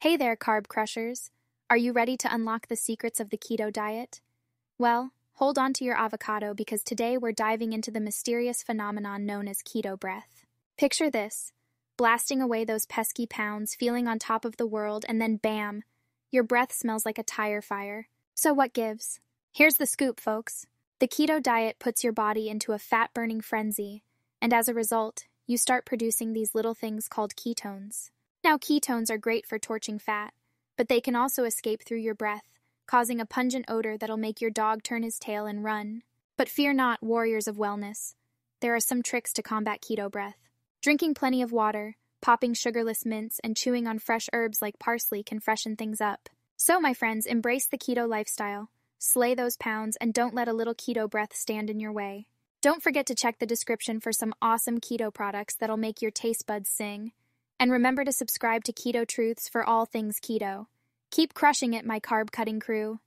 Hey there, carb crushers. Are you ready to unlock the secrets of the keto diet? Well, hold on to your avocado because today we're diving into the mysterious phenomenon known as keto breath. Picture this blasting away those pesky pounds, feeling on top of the world, and then bam, your breath smells like a tire fire. So what gives? Here's the scoop, folks. The keto diet puts your body into a fat burning frenzy, and as a result, you start producing these little things called ketones. Now, ketones are great for torching fat, but they can also escape through your breath, causing a pungent odor that'll make your dog turn his tail and run. But fear not, warriors of wellness. There are some tricks to combat keto breath. Drinking plenty of water, popping sugarless mints, and chewing on fresh herbs like parsley can freshen things up. So, my friends, embrace the keto lifestyle. Slay those pounds and don't let a little keto breath stand in your way. Don't forget to check the description for some awesome keto products that'll make your taste buds sing. And remember to subscribe to Keto Truths for all things keto. Keep crushing it, my carb cutting crew.